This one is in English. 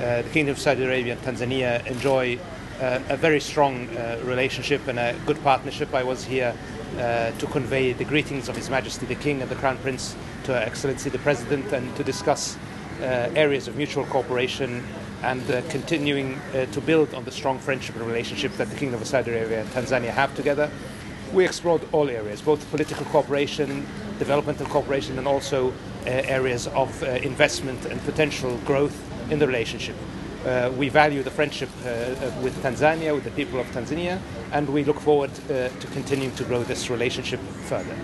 Uh, the Kingdom of Saudi Arabia and Tanzania enjoy uh, a very strong uh, relationship and a good partnership. I was here to convey the greetings of His Majesty the King and the Crown Prince to Her Excellency the President and to discuss areas of mutual cooperation and uh, continuing uh, to build on the strong friendship and relationship that the Kingdom of Saudi Arabia and Tanzania have together. We explored all areas, both political cooperation, developmental cooperation, and also uh, areas of investment and potential growth in the relationship. Uh, we value the friendship uh, uh, with Tanzania, with the people of Tanzania, and we look forward uh, to continuing to grow this relationship further.